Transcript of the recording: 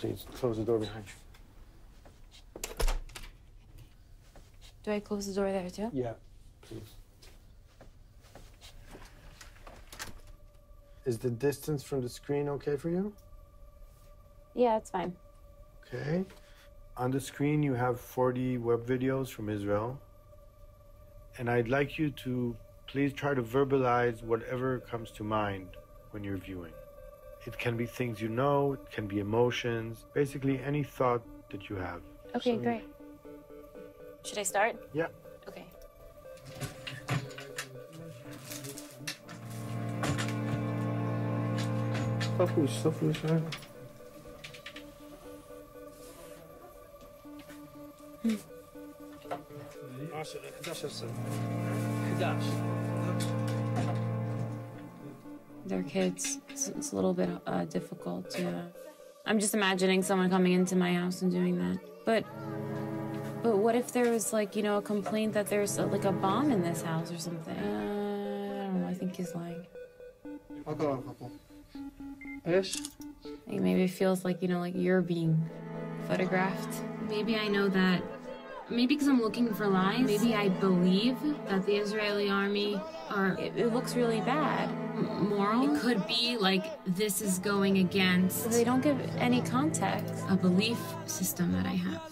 please close the door behind you. Do I close the door there too? Yeah, please. Is the distance from the screen okay for you? Yeah, it's fine. Okay. On the screen, you have 40 web videos from Israel. And I'd like you to please try to verbalize whatever comes to mind when you're viewing. It can be things you know, it can be emotions, basically any thought that you have. Okay, So- great. Should I start? Yeah. Okay. Focus, focus, right? their kids. It's, it's a little bit uh, difficult to. Uh, I'm just imagining someone coming into my house and doing that. But but what if there was like you know a complaint that there's a, like a bomb in this house or something? Uh, I don't know. I think he's lying. I'll go out a couple. Ish. Like maybe it feels like you know like you're being photographed. Maybe I know that Maybe because I'm looking for lies. Maybe I believe that the Israeli army are. It, it looks really bad. Moral? It could be like this is going against. They don't give any context. A belief system that I have.